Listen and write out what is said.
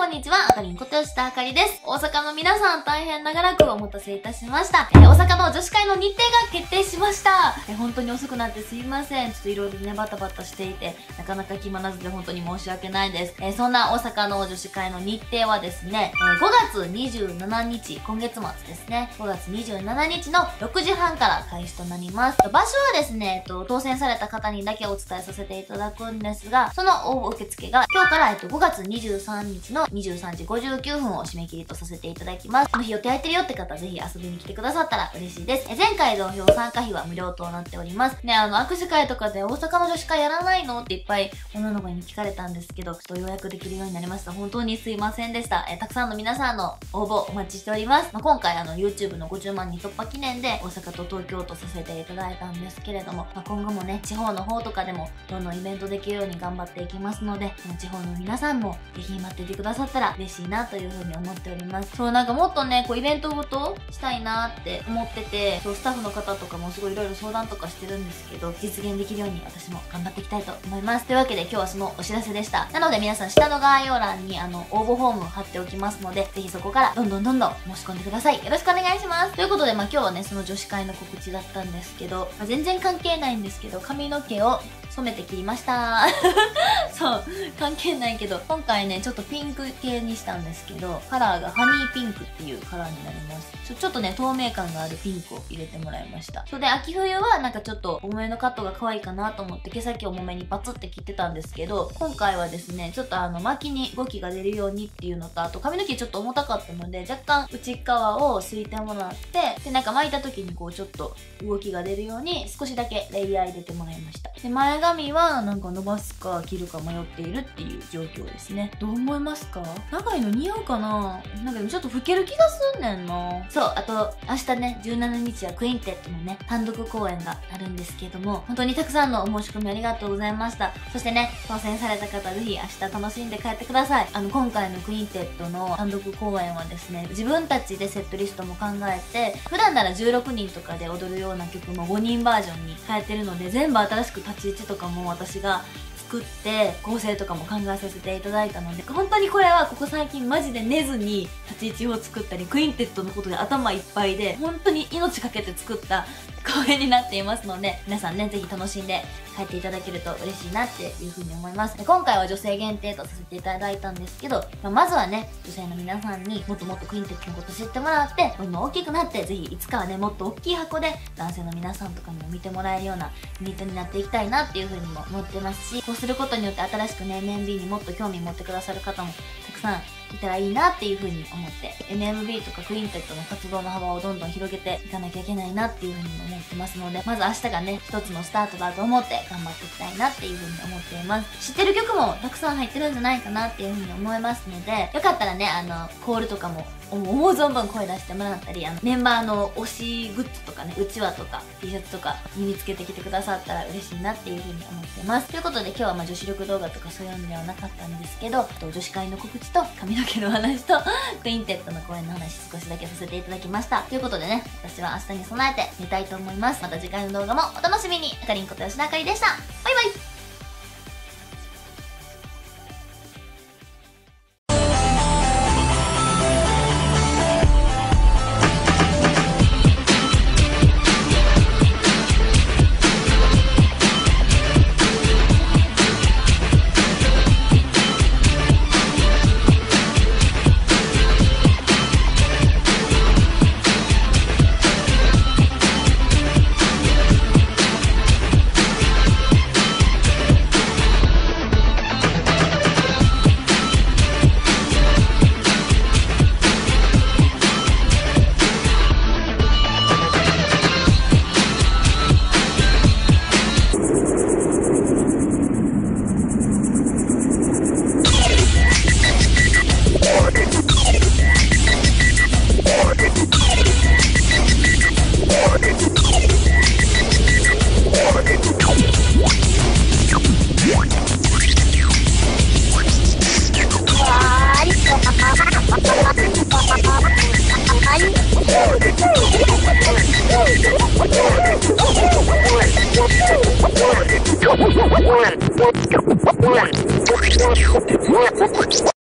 こんにちは、あかりんこと吉田あかりです。大阪の皆さん大変長らくお待たせいたしました。えー大阪の女子会の日程が決定しました。えー本当に遅くなってすいません。ちょっといろいろね、バタバタしていて、なかなか決まらずで本当に申し訳ないです。えーそんな大阪の女子会の日程はですね、えー5月27日、今月末ですね、5月27日の6時半から開始となります。場所はですね、えっと、当選された方にだけお伝えさせていただくんですが、その応募受付が今日から、えっと、5月23日の23時59分を締め切りとさせていただきます。この日予定空いてるよって方、ぜひ遊びに来てくださったら嬉しいです。え前回同様参加費は無料となっております。ね、あの、握手会とかで大阪の女子会やらないのっていっぱい女の子に聞かれたんですけど、ちょっと予約できるようになりました。本当にすいませんでした。えたくさんの皆さんの応募お待ちしております。まあ、今回あの、YouTube の50万人突破記念で大阪と東京とさせていただいたんですけれども、まあ、今後もね、地方の方とかでもどんどんイベントできるように頑張っていきますので、地方の皆さんもぜひ待っていてくださいったら嬉しいなというふうに思っております。そう、なんかもっとね、こうイベントごとしたいなって思ってて、そう、スタッフの方とかもすごいいろいろ相談とかしてるんですけど、実現できるように私も頑張っていきたいと思います。というわけで今日はそのお知らせでした。なので皆さん下の概要欄にあの、応募フォームを貼っておきますので、ぜひそこからどんどんどんどん申し込んでください。よろしくお願いします。ということで、まあ今日はね、その女子会の告知だったんですけど、まあ全然関係ないんですけど、髪の毛を染めて切りました。そう、関係ないけど、今回ね、ちょっとピンク系にしたんですけど、カラーがハニーピンクっていうカラーになります。ちょちょっとね、透明感があるピンクを入れてもらいました。それで、秋冬はなんかちょっと重めのカットが可愛いかなと思って、毛先を重めにバツって切ってたんですけど、今回はですね、ちょっとあの、巻きに動きが出るようにっていうのと、あと髪の毛ちょっと重たかったので、若干内側をすいてもらって、で、なんか巻いた時にこうちょっと動きが出るように少しだけレイヤー入れてもらいました。で、前髪はなんか伸ばすか切るか迷っているっていう状況ですね。どう思いますか？長いの似合うかな？なんかちょっと老ける気がすんねんな。そう、あと明日ね、17日はクインテットのね、単独公演があるんですけれども、本当にたくさんのお申し込みありがとうございました。そしてね、当選された方ぜひ明日楽しんで帰ってください。あの、今回のクインテットの単独公演はですね、自分たちでセットリストも考えて、普段なら16人とかで踊るような曲も5人バージョンに変えてるので、全部新しく立ち位置とかも私が作って構成とかも考えさせていただいたので本当にこれはここ最近マジで寝ずに立ち位置を作ったりクインテットのことで頭いっぱいで本当に命かけて作った公演になっていますので皆さんねぜひ楽しんで帰っていただけると嬉しいなっていうふうに思います。今回は女性限定とさせていただいたんですけど、まあまずはね女性の皆さんにもっともっとクインテットのこと知ってもらってどんどん大きくなってぜひいつかはねもっと大きい箱で男性の皆さんとかにも見てもらえるようなユニットになっていきたいなっていうふうにも思ってますしこうすることによって新しくね NMB にもっと興味持ってくださる方もたくさんいたらいいなっていうふうに思って NMB とかクインテットの活動の幅をどんどん広げていかなきゃいけないなっていうふうに思ってますのでまず明日がね一つのスタートだと思って頑張っていきたいなっていうふうに思っています。知ってる曲もたくさん入ってるんじゃないかなっていうふうに思いますのでよかったらねあのコールとかも思う存分声出してもらったりあのメンバーの推しグッズとかねうちわとか T シャツとか身につけてきてくださったら嬉しいなっていうふうに思ってます。ということで今日はまあ女子力動画とかそういうのではなかったんですけどあと女子会の告知と髪の毛の話とクインテットの公演の話少しだけさせていただきました。ということでね私は明日に備えて寝たいと思います。また次回の動画もお楽しみに。あかりんこと吉田あかりでした。one two three four five six